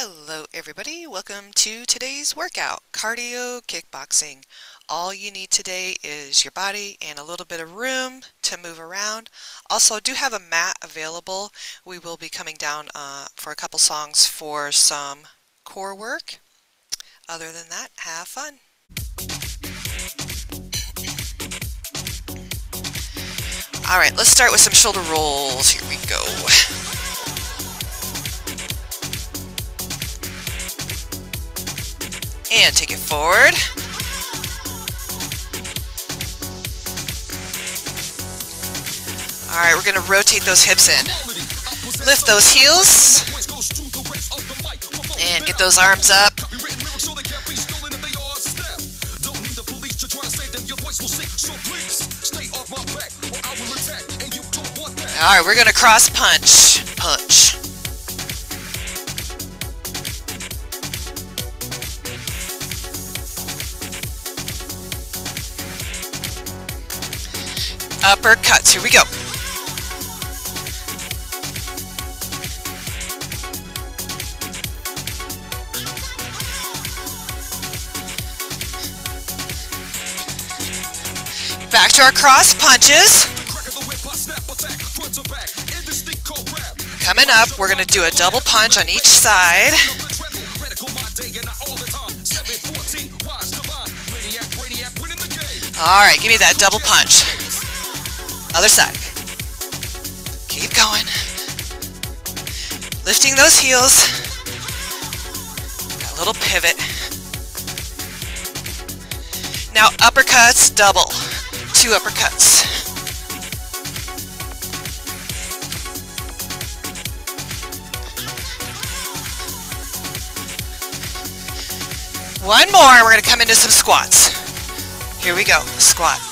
Hello everybody, welcome to today's workout, cardio kickboxing. All you need today is your body and a little bit of room to move around. Also, I do have a mat available. We will be coming down uh, for a couple songs for some core work. Other than that, have fun. Alright, let's start with some shoulder rolls. Here we go. And take it forward. Alright, we're going to rotate those hips in. Lift those heels. And get those arms up. Alright, we're going to cross punch. Punch. Uppercuts. Here we go. Back to our cross punches. Coming up, we're going to do a double punch on each side. All right, give me that double punch. Other side. Keep going. Lifting those heels. A little pivot. Now uppercuts, double. Two uppercuts. One more, we're to come into some squats. Here we go, squat.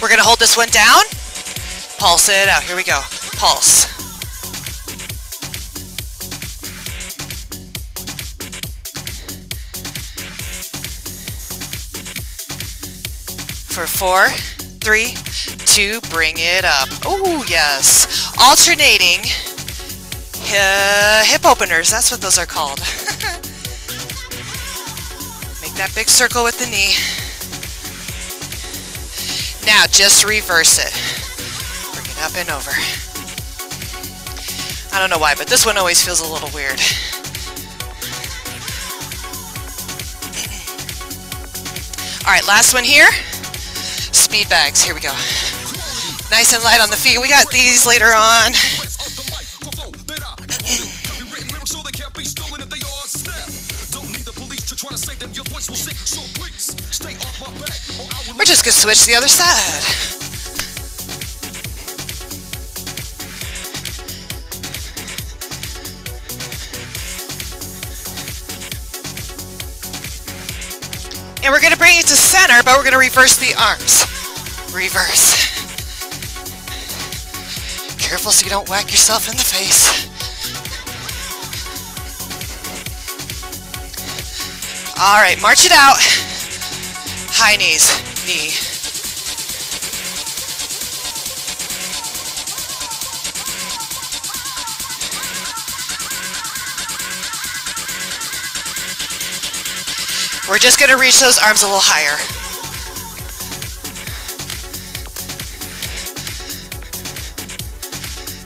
We're going to hold this one down. Pulse it out. Here we go. Pulse. For four, three, two, bring it up. Oh, yes. Alternating uh, hip openers. That's what those are called. Make that big circle with the knee. Now just reverse it. Bring it up and over. I don't know why, but this one always feels a little weird. All right, last one here. Speed bags, here we go. Nice and light on the feet. We got these later on. We're just to switch the other side. And we're to bring it to center, but we're to reverse the arms. Reverse. Careful so you don't whack yourself in the face. All right, march it out. High knees, knee. We're just going to reach those arms a little higher.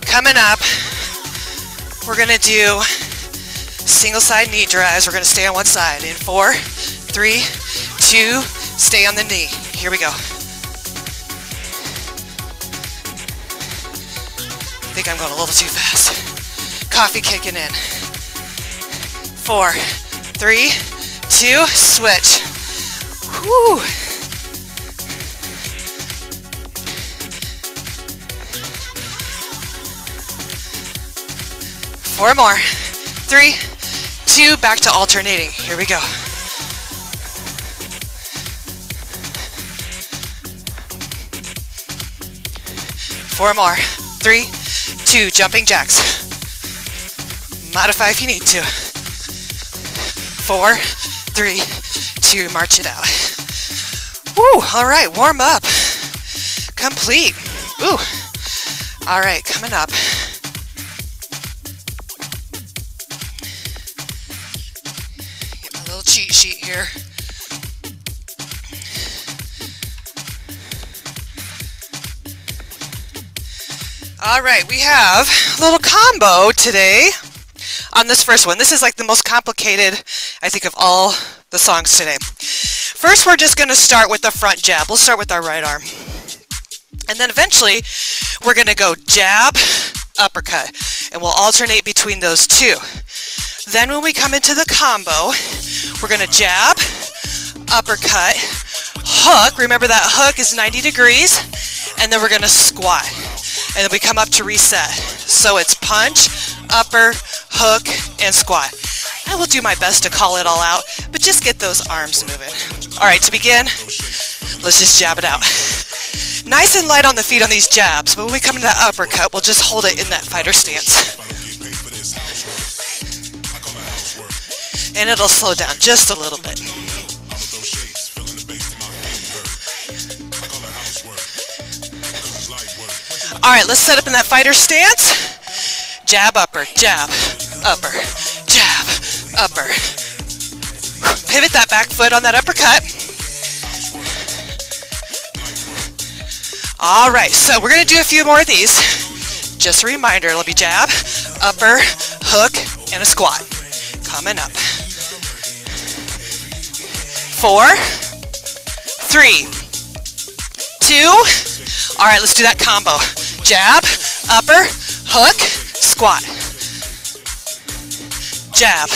Coming up, we're going to do single side knee drives. We're going to stay on one side in four, three, two, stay on the knee. Here we go. I think I'm going a little too fast. Coffee kicking in. Four, three, two, switch. Whew. Four more. Three, two, back to alternating. Here we go. Four more. Three, two, jumping jacks. Modify if you need to. Four, three, two, march it out. Woo! All right, warm up. Complete. Ooh. All right, coming up. Sheet here. All right, we have a little combo today on this first one. This is like the most complicated, I think, of all the songs today. First, we're just going to start with the front jab. We'll start with our right arm. And then eventually, we're going to go jab, uppercut, and we'll alternate between those two. Then when we come into the combo, we're to jab, uppercut, hook. Remember that hook is 90 degrees. And then we're to squat and then we come up to reset. So it's punch, upper, hook, and squat. I will do my best to call it all out, but just get those arms moving. All right, to begin, let's just jab it out. Nice and light on the feet on these jabs, but when we come to that uppercut, we'll just hold it in that fighter stance. And it'll slow down just a little bit. All right, let's set up in that fighter stance. Jab, upper, jab, upper, jab, upper. Pivot that back foot on that uppercut. All right, so we're gonna do a few more of these. Just a reminder, it'll be jab, upper, hook, and a squat. Coming up. Four, three, two. All right, let's do that combo jab, upper, hook, squat. Jab,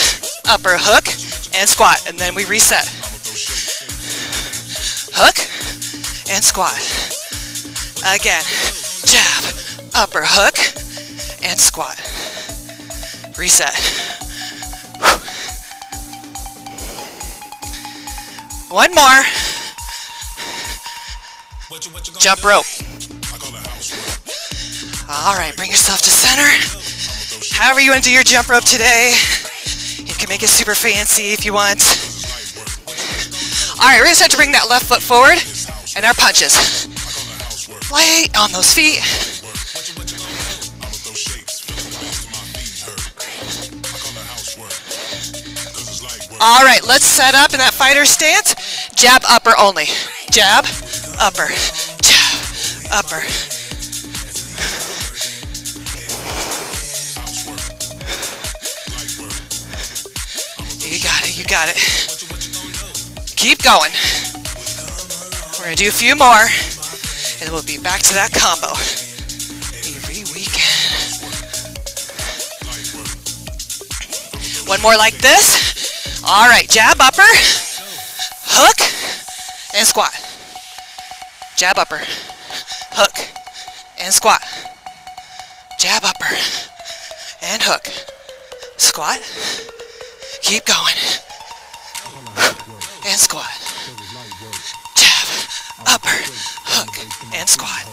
upper, hook, and squat. And then we reset. Hook, and squat. Again, jab, upper, hook, and squat. Reset. One more. Jump rope. All right, bring yourself to center. However you want to do your jump rope today. You can make it super fancy if you want. All right, we're gonna start to bring that left foot forward and our punches. Light on those feet. All right, let's set up in that fighter stance. Jab upper only. Jab, upper, jab, upper. You got it, you got it. Keep going. We're gonna do a few more, and we'll be back to that combo. One more like this. All right, jab upper, hook, and squat. Jab upper, hook, and squat. Jab upper, and hook. Squat. Keep going. And squat. Jab, upper, hook, and squat.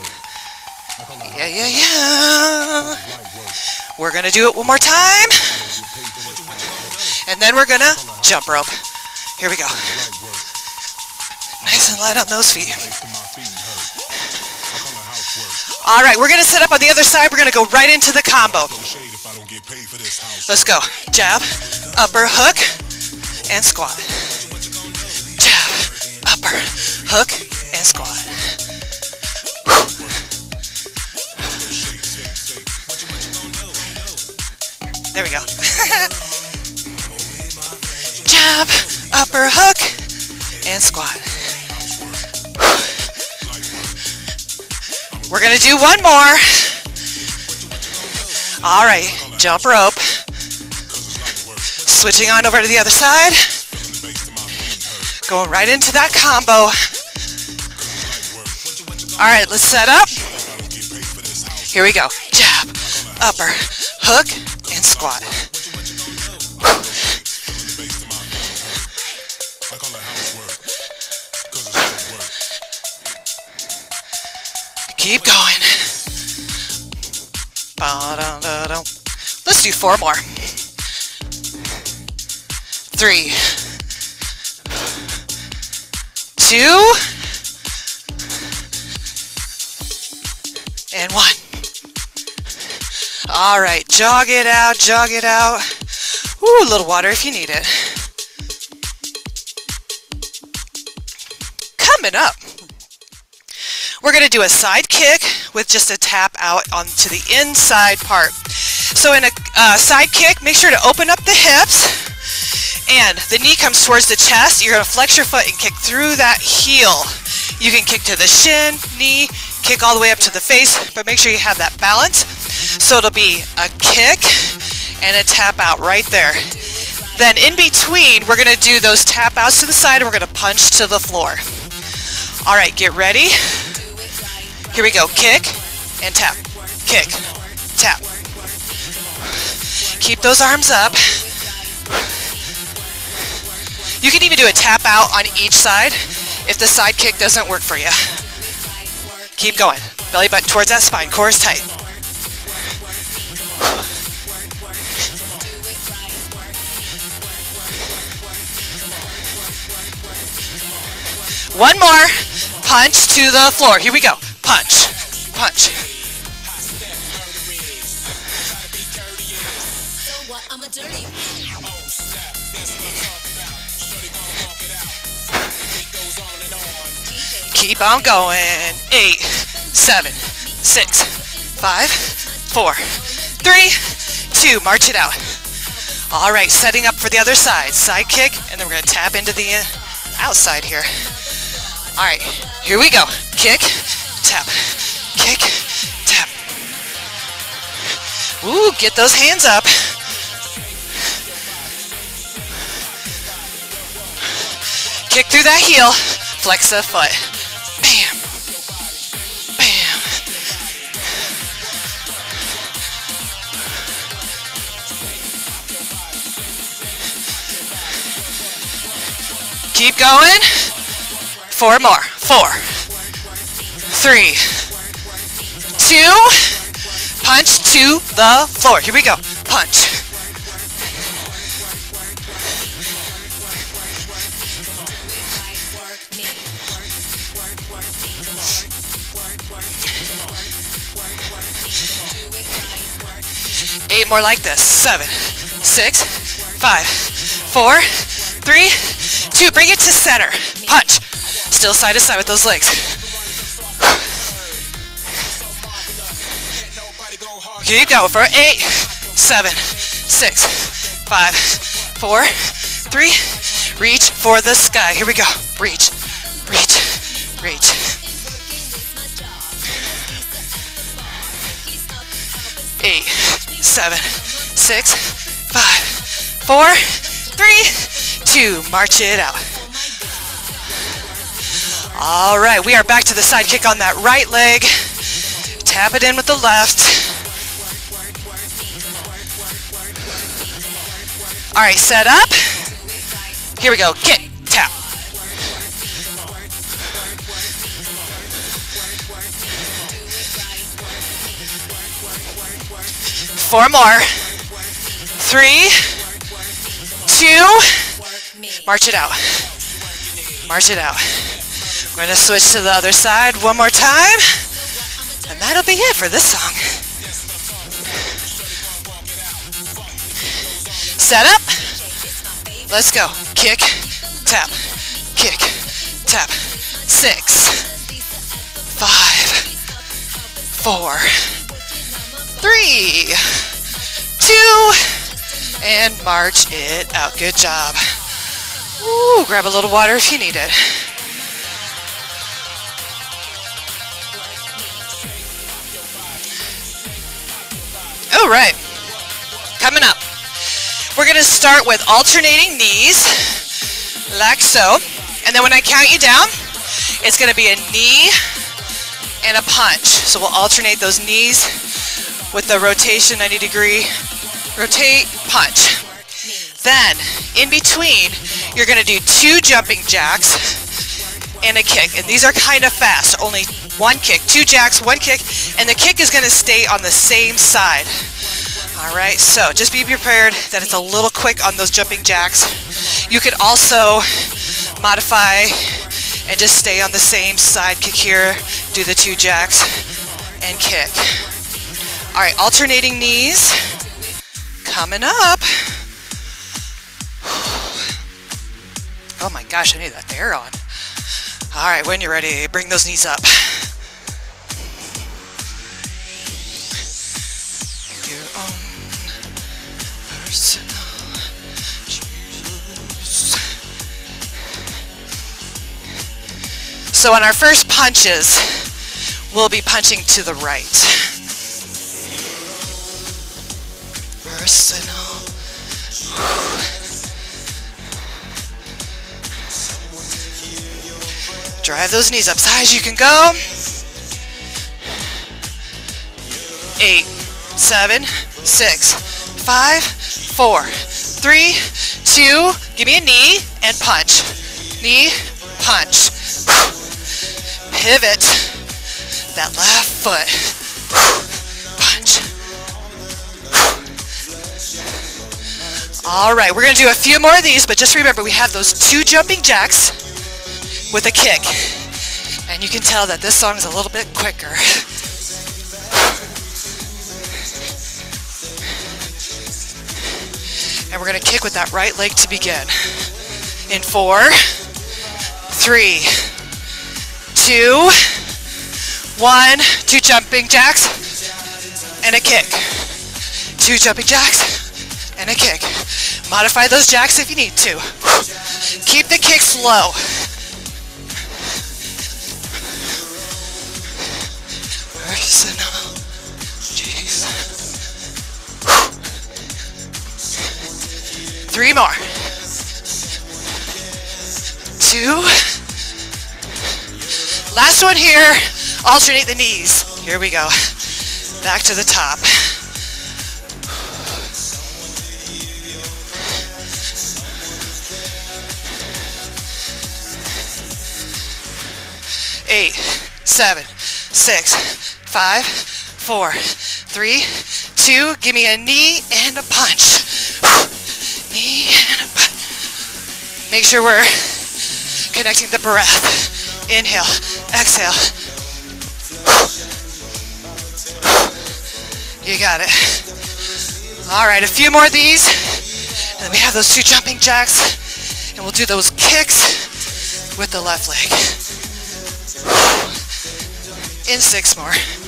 Yeah, yeah, yeah. We're to do it one more time. And then we're to jump rope. Here we go. Nice and light on those feet. All right, we're to set up on the other side. We're to go right into the combo. Let's go. Jab, upper, hook, and squat. Jab, upper, hook, and squat. There we go. Jab, upper, hook, and squat. We're to do one more. All right, jump rope. Switching on over to the other side. Going right into that combo. All right, let's set up. Here we go. Jab, upper, hook, and squat. Keep going. Let's do four more. Three. Two. And one. All right, jog it out, jog it out. Ooh, a little water if you need it. Coming up we're going to do a side kick with just a tap out onto the inside part. So in a uh, side kick, make sure to open up the hips and the knee comes towards the chest. You're going to flex your foot and kick through that heel. You can kick to the shin, knee, kick all the way up to the face, but make sure you have that balance. So it'll be a kick and a tap out right there. Then in between, we're going to do those tap outs to the side and we're going to punch to the floor. All right, get ready. Here we go. Kick and tap. Kick. Tap. Keep those arms up. You can even do a tap out on each side if the side kick doesn't work for you. Keep going. Belly button towards that spine. Core is tight. One more. Punch to the floor. Here we go. Punch. Punch. Keep on going. Eight, seven, six, five, four, three, two. March it out. All right, setting up for the other side. Side kick, and then we're going to tap into the uh, outside here. All right, here we go. Kick, tap, kick, tap. Ooh, get those hands up. Kick through that heel, flex the foot. Bam. Bam. Keep going. Four more. Four. Three. Two. Punch to the floor. Here we go. Punch. Eight more like this. Seven, six, five, four, three, two. Bring it to center. Punch. Still side to side with those legs. Keep going for eight, seven, six, five, four, three. Reach for the sky. Here we go. Reach, reach, reach. Eight, seven, six, five, four, three, two. March it out. All right, we are back to the side kick on that right leg. Tap it in with the left. All right, set up. Here we go. Kick, tap. Four more. Three, two, march it out. March it out. We're gonna switch to the other side one more time. And that'll be it for this song. Set up. Let's go. Kick, tap, kick, tap. Six, five, four, three, two, and march it out. Good job. Ooh, grab a little water if you need it. All right, coming up. We're gonna start with alternating knees, like so. And then when I count you down, it's gonna be a knee and a punch. So we'll alternate those knees with the rotation 90 degree, rotate, punch. Then, in between, you're gonna do two jumping jacks and a kick. And these are kind of fast, only one kick, two jacks, one kick, and the kick is gonna stay on the same side. All right, so just be prepared that it's a little quick on those jumping jacks. You could also modify and just stay on the same side kick here, do the two jacks, and kick. All right, alternating knees. Coming up. Oh my gosh, I need that air on. All right, when you're ready, bring those knees up. Your own personal. So on our first punches, we'll be punching to the right. Personal. Drive those knees up as high as you can go. Eight, seven, six, five, four, three, two, give me a knee and punch. Knee, punch. Pivot that left foot. Punch. All right, we're going to do a few more of these, but just remember we have those two jumping jacks with a kick. And you can tell that this song is a little bit quicker. And we're going to kick with that right leg to begin. In four, three, two, one, two jumping jacks, and a kick. Two jumping jacks, and a kick. Modify those jacks if you need to. Keep the kicks low. Three more. Two. Last one here. Alternate the knees. Here we go. Back to the top. Eight, seven, six, five, four, three, two. Give me a knee and a punch. Knee and a punch. Make sure we're connecting the breath. Inhale, exhale. You got it. All right, a few more of these. And then we have those two jumping jacks. And we'll do those kicks with the left leg. In six more.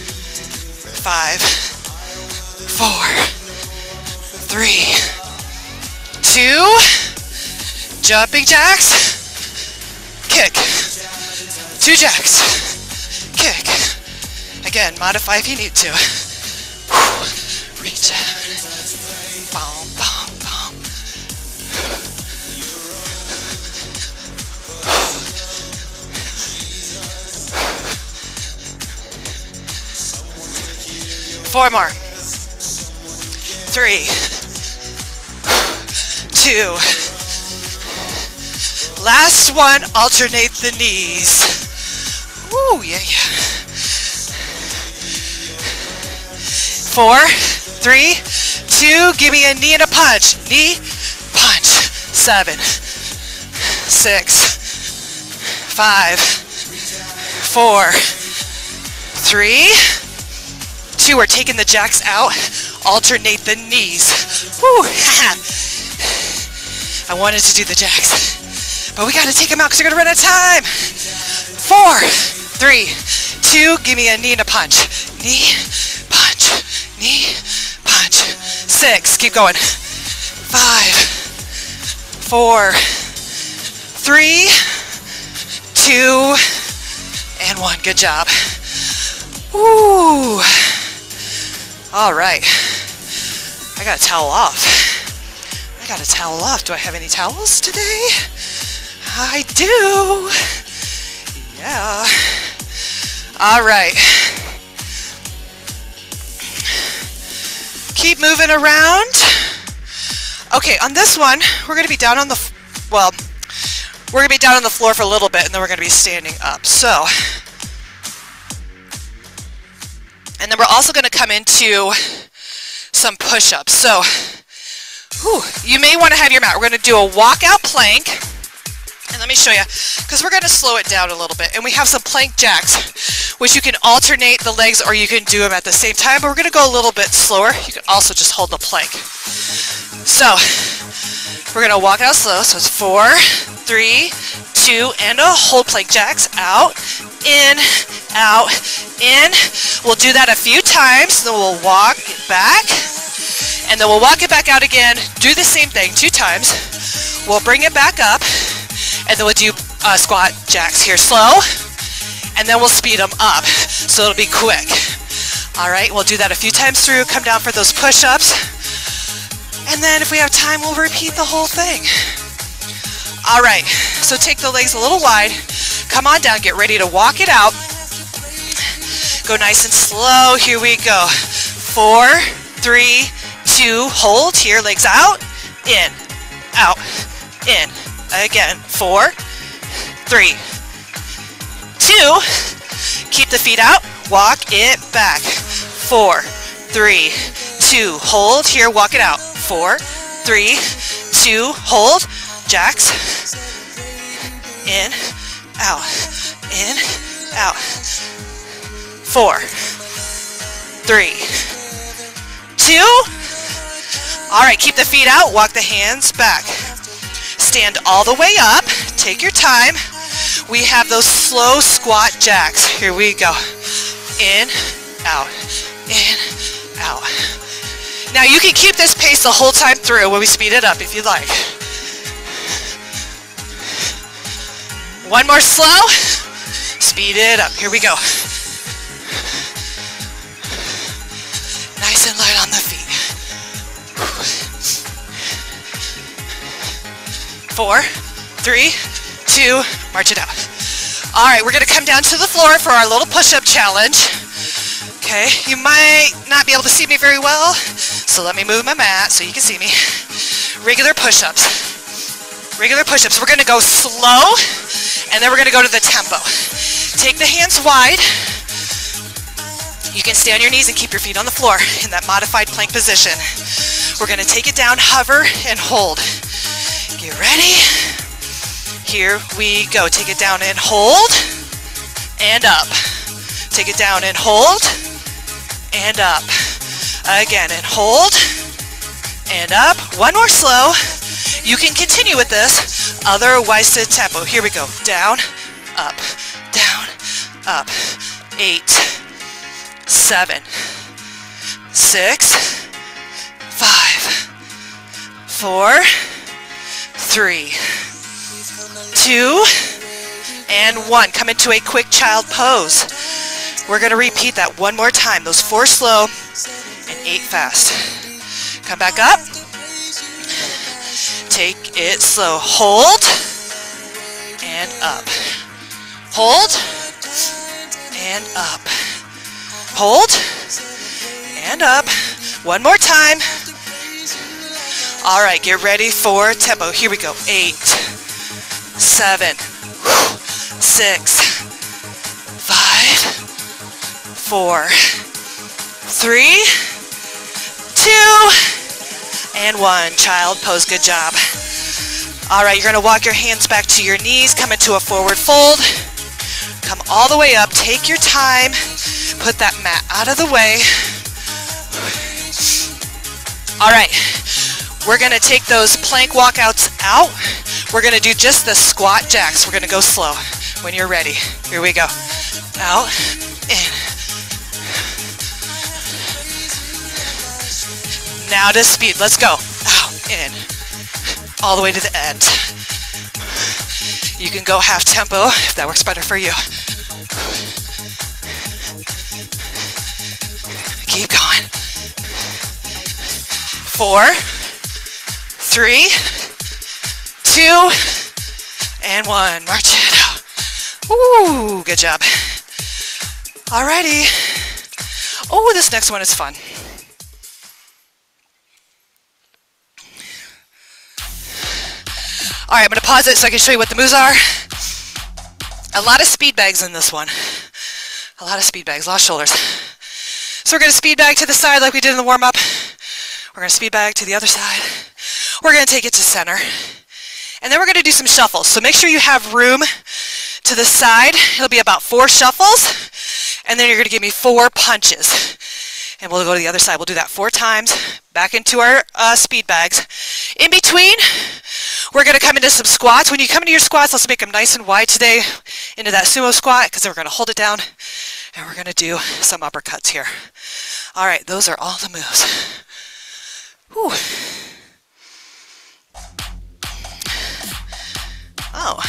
Five, four, three, two, jumping jacks, kick, two jacks, kick. Again, modify if you need to. Reach out. Boom. Four more. Three. Two. Last one, alternate the knees. Woo, yeah, yeah. Four, three, two, give me a knee and a punch. Knee, punch. Seven, six, five, four, three, two. We're taking the jacks out. Alternate the knees. Woo! I wanted to do the jacks, but we got to take them out because we're gonna run out of time. Four, three, two. Give me a knee and a punch. Knee, punch. Knee, punch. Six. Keep going. Five, four, three, two, and one. Good job. Ooh. All right. I got a towel off. I got a towel off. Do I have any towels today? I do. Yeah. All right. Keep moving around. Okay, on this one, we're going to be down on the, well, we're going to be down on the floor for a little bit and then we're going to be standing up. So, and then we're also going to come into some push-ups. So, whew, you may want to have your mat. We're going to do a walkout plank. And let me show you, because we're going to slow it down a little bit. And we have some plank jacks, which you can alternate the legs or you can do them at the same time. But we're going to go a little bit slower. You can also just hold the plank. So, we're to walk out slow. So it's four, three, two, and a hold plank jacks. Out, in, out, in. We'll do that a few times. Then we'll walk back. And then we'll walk it back out again. Do the same thing two times. We'll bring it back up and then we'll do uh, squat jacks here slow, and then we'll speed them up, so it'll be quick. All right, we'll do that a few times through, come down for those push-ups, and then if we have time, we'll repeat the whole thing. All right, so take the legs a little wide, come on down, get ready to walk it out. Go nice and slow, here we go. Four, three, two, hold, here, legs out, in, out, in, Again, four, three, two, keep the feet out, walk it back. Four, three, two, hold, here, walk it out. Four, three, two, hold, jacks, in, out, in, out. Four, three, two. All right, keep the feet out, walk the hands back. Stand all the way up. Take your time. We have those slow squat jacks. Here we go. In, out, in, out. Now you can keep this pace the whole time through when we speed it up if you'd like. One more slow. Speed it up. Here we go. Nice and light on the feet. four, three, two, march it out. All right, we're gonna come down to the floor for our little push-up challenge. Okay, you might not be able to see me very well, so let me move my mat so you can see me. Regular push-ups. Regular push-ups. We're gonna go slow, and then we're gonna go to the tempo. Take the hands wide. You can stay on your knees and keep your feet on the floor in that modified plank position. We're gonna take it down, hover, and hold. Get ready. Here we go. Take it down and hold. And up. Take it down and hold. And up. Again, and hold. And up. One more slow. You can continue with this. Otherwise to tempo. Here we go. Down, up, down, up. Eight, seven, six, five, four, three, two, and one. Come into a quick child pose. We're going to repeat that one more time. Those four slow and eight fast. Come back up. Take it slow. Hold and up. Hold and up. Hold and up. One more time. All right, get ready for tempo. Here we go. Eight, seven, six, four, three, two, and one. Child pose. Good job. All right, you're to walk your hands back to your knees, come into a forward fold. Come all the way up. Take your time. Put that mat out of the way. All right. We're to take those plank walkouts out. We're to do just the squat jacks. We're to go slow when you're ready. Here we go. Out, in. Now to speed. Let's go. Out, in. All the way to the end. You can go half tempo if that works better for you. Keep going. Four three, two, and one. March it out. Ooh, good job. Alrighty. Oh, this next one is fun. All right, I'm going to pause it so I can show you what the moves are. A lot of speed bags in this one. A lot of speed bags, a lot of shoulders. So we're going to speed bag to the side like we did in the warm-up. We're going to speed bag to the other side. We're going to take it to center. And then we're going to do some shuffles. So make sure you have room to the side. It'll be about four shuffles. And then you're going to give me four punches. And we'll go to the other side. We'll do that four times. Back into our uh, speed bags. In between, we're going to come into some squats. When you come into your squats, let's make them nice and wide today into that sumo squat because then we're going to hold it down and we're going to do some uppercuts here. All right, those are all the moves. Whew. Oh,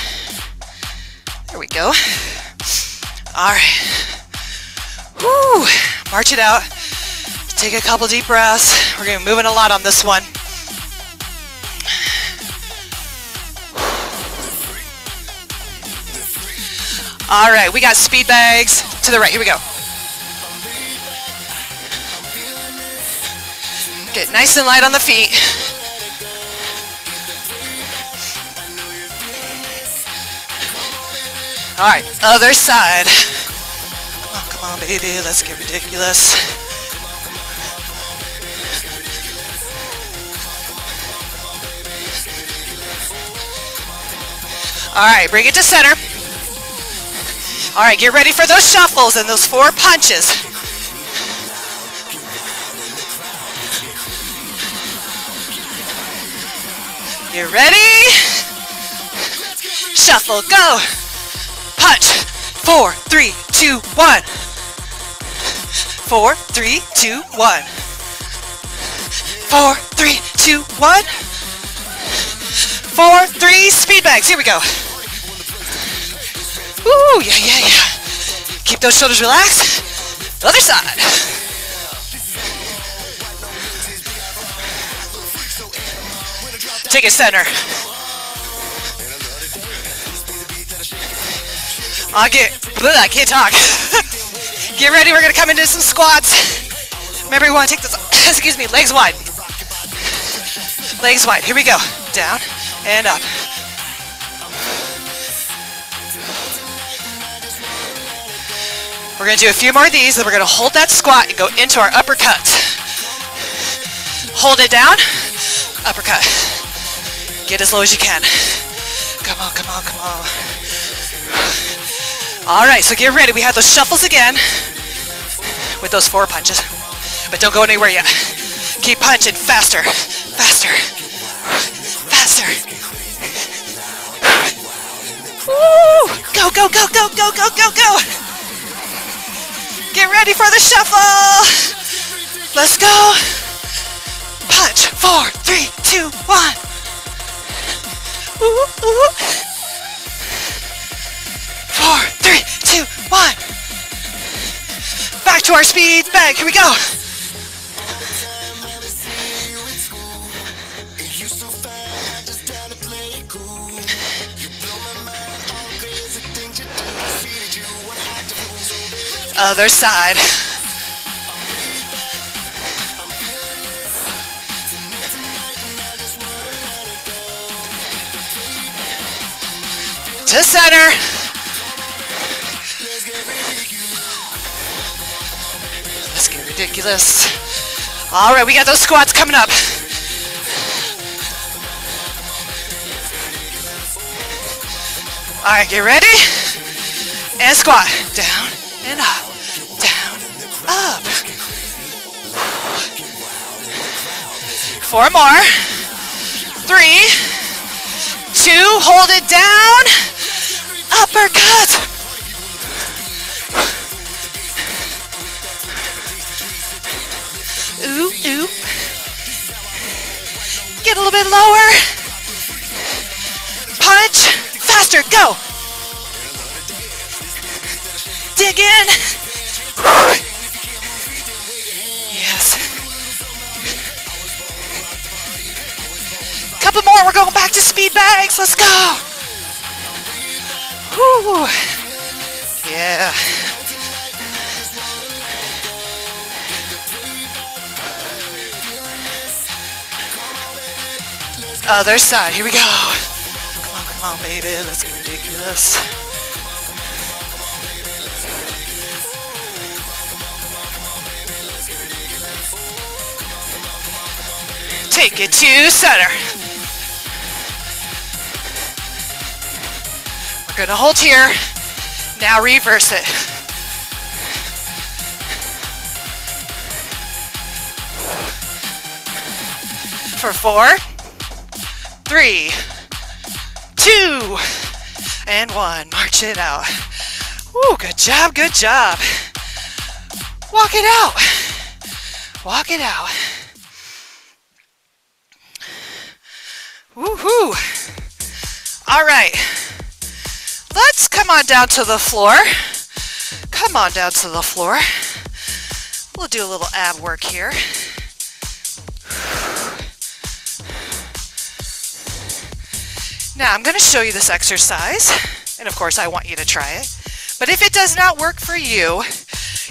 there we go. All right. Whew. March it out. Take a couple deep breaths. We're going to be moving a lot on this one. All right, we got speed bags to the right. Here we go. Get nice and light on the feet. All right, other side. Come on, come on, baby. Let's get ridiculous. All right, bring it to center. All right, get ready for those shuffles and those four punches. You ready? Shuffle, go. Punch. Four, three, two, one. Four, three, two, one. Four, three, two, one. Four, three, speed bags. Here we go. Ooh, yeah, yeah, yeah. Keep those shoulders relaxed. Other side. Take it center. I'll get, I can't talk. get ready, we're gonna come into some squats. Remember, we wanna take this, excuse me, legs wide. Legs wide, here we go. Down and up. We're going to do a few more of these, and we're going to hold that squat and go into our uppercut. Hold it down, uppercut. Get as low as you can. Come on, come on, come on. All right, so get ready. We have those shuffles again with those four punches, but don't go anywhere yet. Keep punching faster, faster, faster. Woo! Go, go, go, go, go, go, go, go. Get ready for the shuffle. Let's go. Punch. Four, three, two, one. Ooh, ooh. Four, three, two, one. Back to our speed bag. Here we go. Other side. To center. Let's get ridiculous. All right, we got those squats coming up. All right, get ready. And squat. Down and up. Up. Four more. Three, two, hold it down. Uppercut. Ooh, ooh. Get a little bit lower. Punch. Faster, go. Dig in. We're going back to speed bags. Let's go. Whew. Yeah. Other side, here we go. Come on, come on, baby, let's get ridiculous. Take it to center. We're gonna hold here. Now reverse it. For four, three, two, and one. March it out. Woo, good job, good job. Walk it out. Walk it out. Woohoo! All right. Come on down to the floor. Come on down to the floor. We'll do a little ab work here. Now I'm going to show you this exercise, and of course I want you to try it. But if it does not work for you,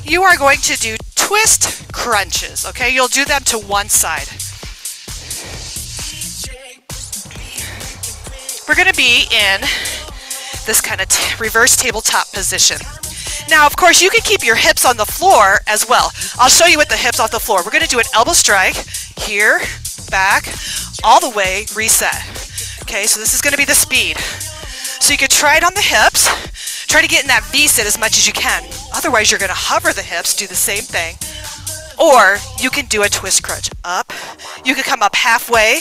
you are going to do twist crunches, okay? You'll do them to one side. We're going to be in this kind of reverse tabletop position. Now, of course, you can keep your hips on the floor as well. I'll show you with the hips off the floor. We're going to do an elbow strike here, back, all the way, reset. Okay, so this is going to be the speed. So you could try it on the hips. Try to get in that V-sit as much as you can. Otherwise, you're going to hover the hips, do the same thing. Or you can do a twist crunch. Up. You could come up halfway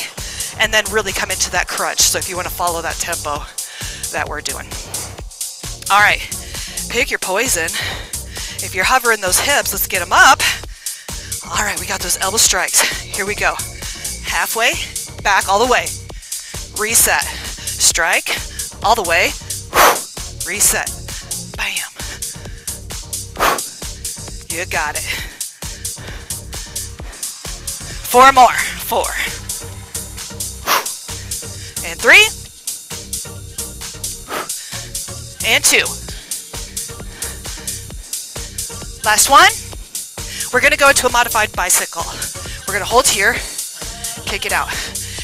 and then really come into that crunch. So if you want to follow that tempo that we're doing. All right, pick your poison. If you're hovering those hips, let's get them up. All right, we got those elbow strikes. Here we go. Halfway, back all the way. Reset. Strike, all the way. Reset. Bam. You got it. Four more. Four. And three. And two. Last one. We're going to go into a modified bicycle. We're going to hold here, kick it out.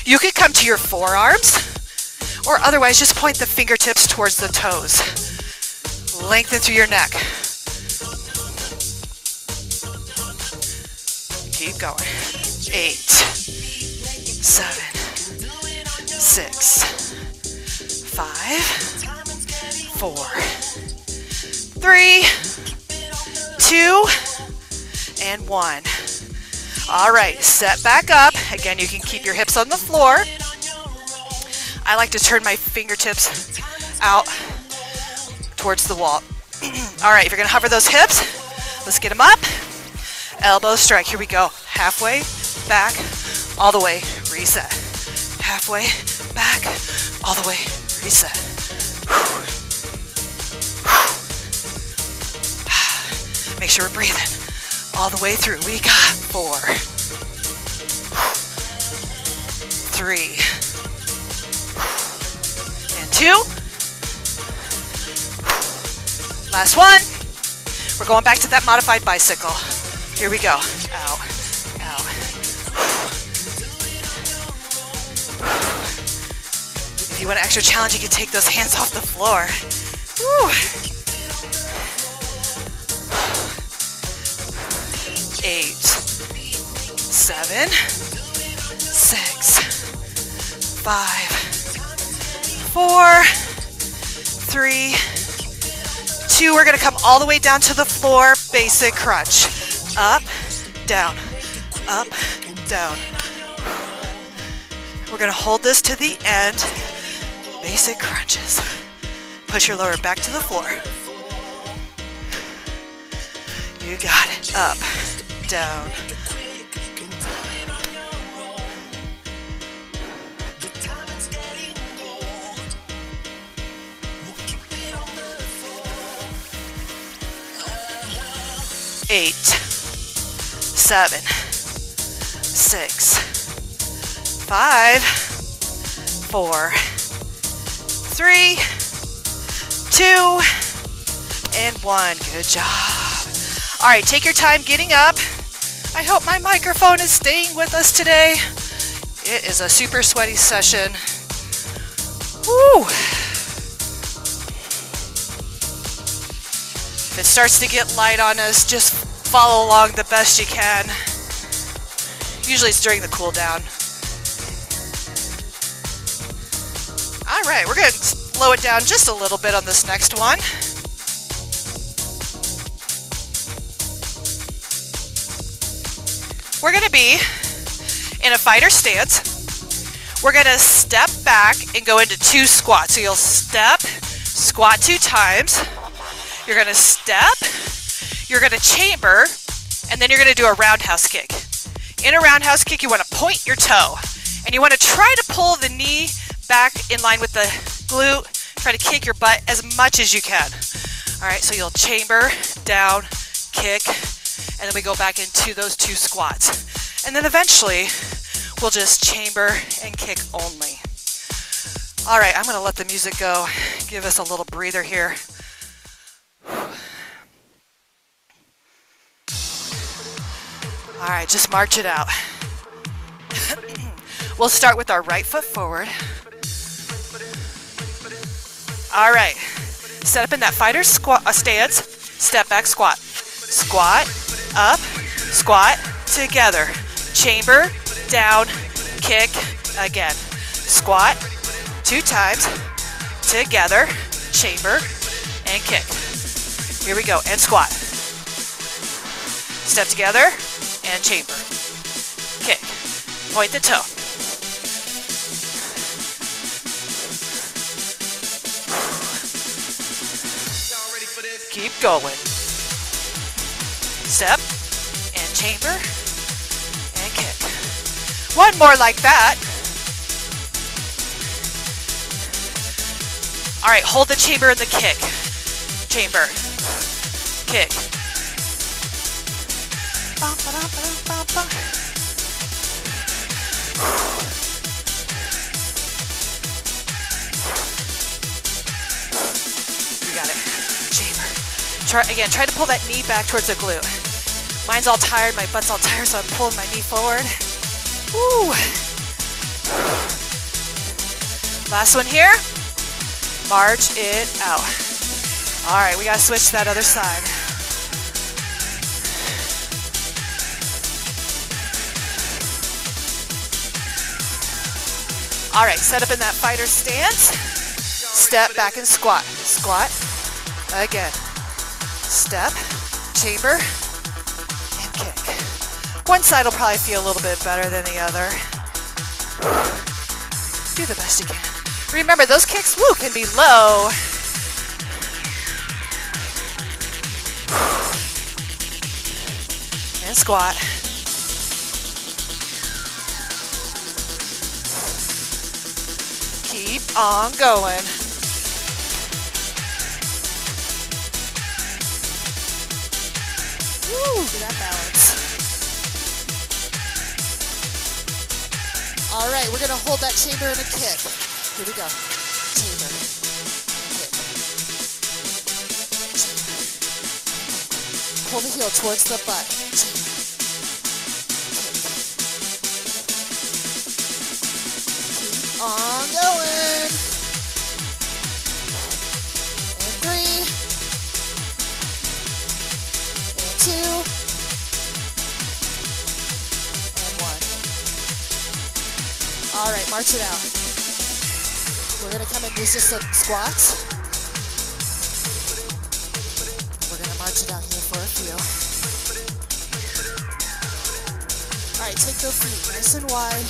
You could come to your forearms, or otherwise just point the fingertips towards the toes. Lengthen through your neck. Keep going. Eight, seven, six, five, four, three, two, and one. All right, set back up. Again, you can keep your hips on the floor. I like to turn my fingertips out towards the wall. All right, if you're gonna hover those hips, let's get them up. Elbow strike, here we go. Halfway, back, all the way, reset. Halfway, back, all the way, reset. Sure we're breathing all the way through. We got four, three, and two. Last one. We're going back to that modified bicycle. Here we go. Out, out. If you want an extra challenge, you can take those hands off the floor. Woo. Seven, six, five, four, three, two. We're to come all the way down to the floor. Basic crunch. Up, down, up, down. We're to hold this to the end. Basic crunches. Push your lower back to the floor. You got it. Up, down. Eight, seven, six, five, four, three, two, and one. Good job. All right, take your time getting up. I hope my microphone is staying with us today. It is a super sweaty session. Woo! If it starts to get light on us, just follow along the best you can. Usually it's during the cool down. All right, we're going to slow it down just a little bit on this next one. We're going to be in a fighter stance. We're going to step back and go into two squats. So you'll step, squat two times. You're going to step, you're going to chamber, and then you're going to do a roundhouse kick. In a roundhouse kick, you want to point your toe, and you want to try to pull the knee back in line with the glute. Try to kick your butt as much as you can. All right, so you'll chamber, down, kick, and then we go back into those two squats. And then eventually, we'll just chamber and kick only. All right, I'm gonna let the music go. Give us a little breather here. All right, just march it out. we'll start with our right foot forward. All right, set up in that fighter squat uh, stance, step back squat. Squat, up, squat, together. Chamber, down, kick, again. Squat, two times, together, chamber, and kick. Here we go, and squat. Step together, and chamber. Kick. Point the toe. Keep going. Step and chamber and kick. One more like that. All right, hold the chamber in the kick. Chamber. Kick. Try again, try to pull that knee back towards the glute. Mine's all tired, my butt's all tired, so I'm pulling my knee forward. Woo! Last one here. March it out. All right, we gotta switch to that other side. All right, set up in that fighter stance. Step back and squat. Squat. Again. Step. Chamber. And kick. One side will probably feel a little bit better than the other. Do the best you can. Remember, those kicks, woo, can be low. And squat. Keep on going. Woo, that balance. All right, we're gonna hold that chamber in a kick. Here we go. Chamber. Pull the heel towards the butt. March it out. We're gonna come and do just some squats. We're gonna march it out here for a few. All right, take those feet nice and wide.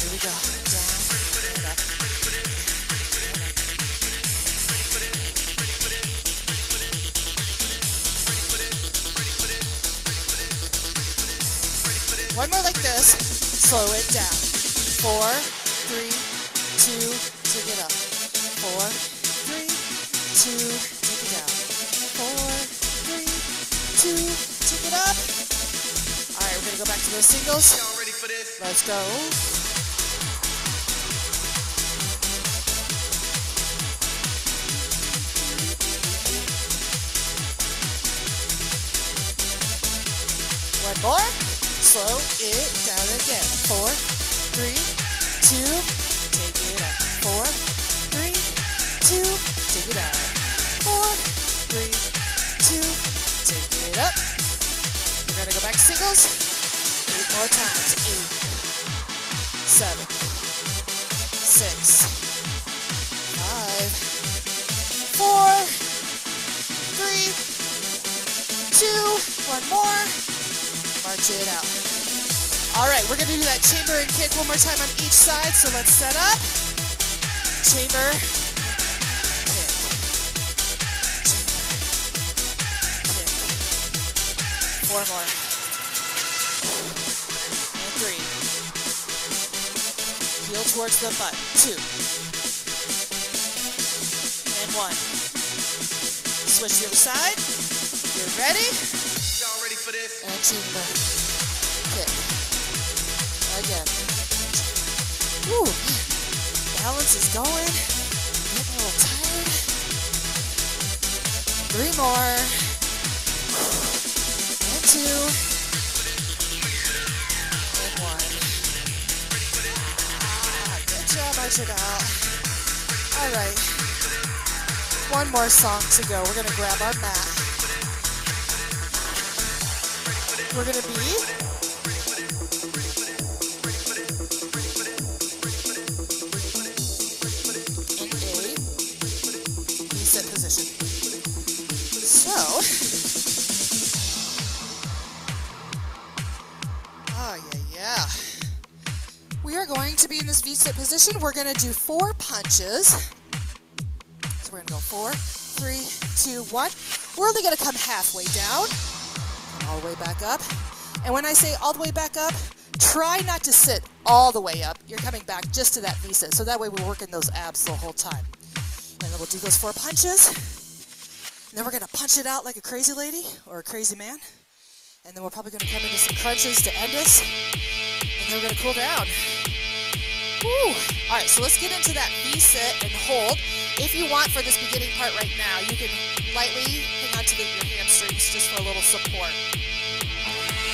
Here we go. Down and up. One more like this. Slow it down. Four, three, two, take it up. Four, three, two, take it down. Four, three, two, take it up. All right, we're gonna go back to those singles. Let's go. One more. Slow it down again. Four, three, singles. Eight more times. Eight, seven, six, four, three, two, one more. March it out. All right, we're gonna do that chamber and kick one more time on each side. So let's set up. Chamber, Towards the butt. Two. And one. Switch to the other side. You're ready? Y'all ready for this? And chamber. Kick. Again. Woo. Balance is going. Getting a little tired. Three more. And two. Job, Archibald. All right. One more song to go. We're going to grab our mat. We're going to be V-sit position. We're to do four punches. So we're to go four, three, two, one. We're only to come halfway down, all the way back up. And when I say all the way back up, try not to sit all the way up. You're coming back just to that V-sit. So that way we're working those abs the whole time. And then we'll do those four punches. And then we're to punch it out like a crazy lady or a crazy man. And then we're probably to come into some crunches to end us. And then we're to cool down. Woo. All right, so let's get into that V-sit and hold. If you want for this beginning part right now, you can lightly hang onto the, your hamstrings just for a little support.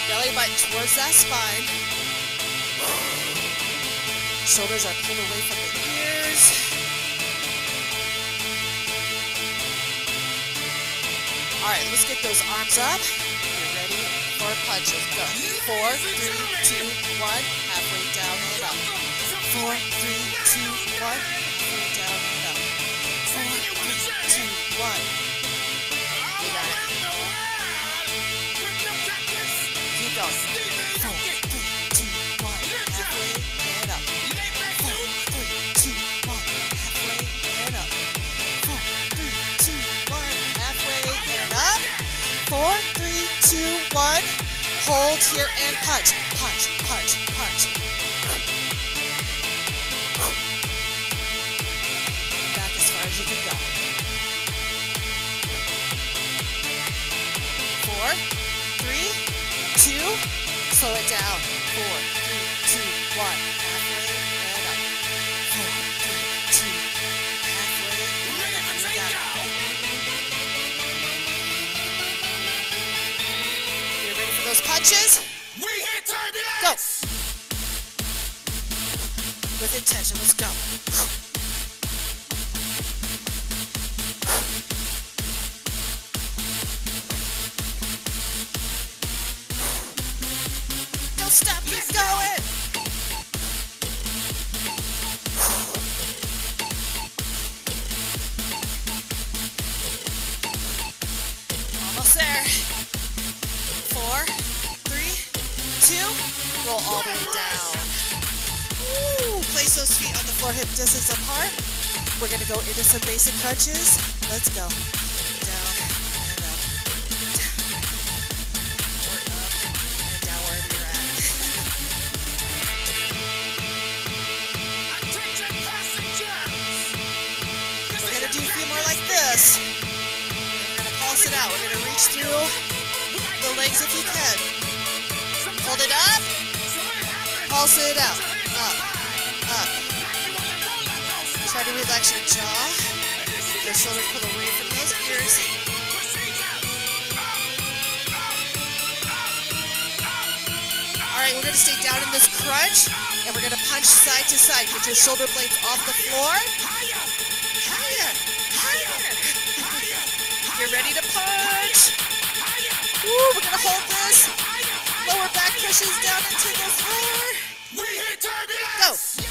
Belly button towards that spine. Shoulders are pulled away from the ears. All right, let's get those arms up. You're ready for punches. Go. Four, three, two, one. Up. Four, three, two, one. Down up. Four, three, two, one. You got it. Four, three, two, one. Halfway and up. Four, three, two, one. Halfway and up. Four, three, two, one. Halfway and up. Four, three, two, one. Hold here and punch, slow it down. Four, three, two, one. Halfway and up. Four, three, two, halfway and up. You got it. You ready for those punches? We hit turbulence! Go. With intention, let's go. Crunches. Let's go. Down and up. Down. Or up and down wherever you're at. Attention passengers! We're gonna do a few more like this. We're gonna pulse it out. We're gonna reach through the legs if you can. Hold it up. Pulse it out. Up. Up. Try to relax your jaw. Your shoulders pull away from those ears. All right, we're gonna stay down in this crunch, and we're gonna punch side to side. Get your shoulder blades off the floor. Higher, higher. You're ready to punch. Woo, we're gonna hold this. Lower back pushes down into the floor. Go.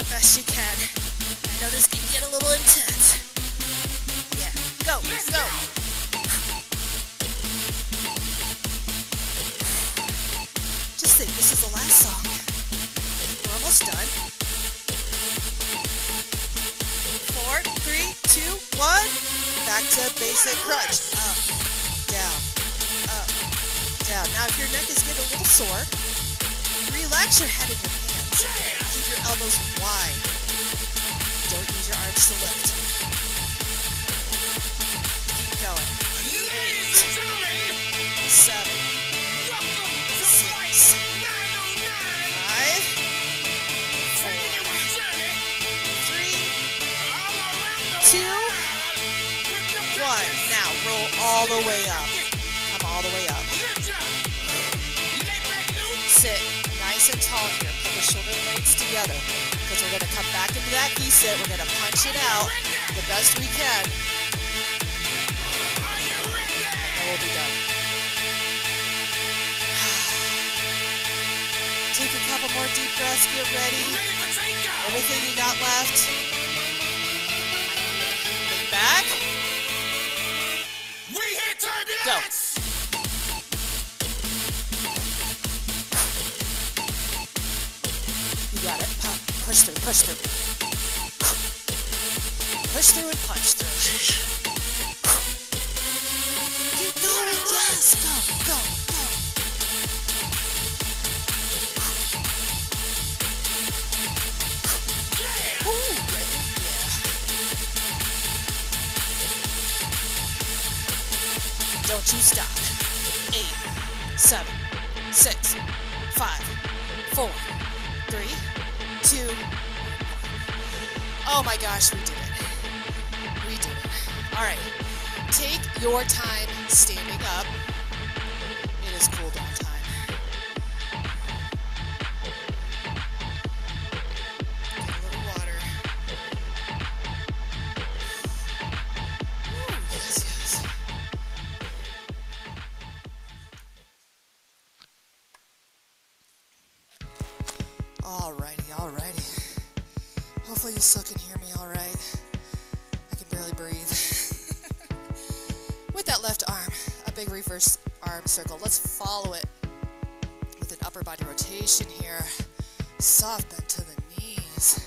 the best you can. I know this can get a little intense. Yeah, go, yes, go! Just think, this is the last song. We're almost done. Four, three, two, one. Back to basic crunch. Up, down, up, down. Now, if your neck is getting a little sore, relax your head and your Keep your elbows wide. Don't use your arms to lift. Keep going. One. Now roll all the way up. Come all the way up. Sit nice and tall here. Put the shoulder blades together because we're going to come back into that V-sit. We're going to punch it out the best we can. And we'll be done. Take a couple more deep breaths. Get ready. Everything you got left. Back. We hit Go. Push through, push through. Push through and punch through. you got it, yes! Go, go, go! Yeah. Ooh, yeah. Don't you stop. Eight, seven, six, Oh my gosh, we did it. We did it. All right. Take your time standing up. reverse arm circle. Let's follow it with an upper body rotation here. Soft bend to the knees.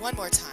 One more time.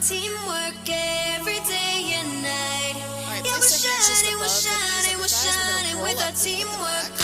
teamwork every day and night. Right, yeah, we're shining, we're shining, we're shining with our teamwork.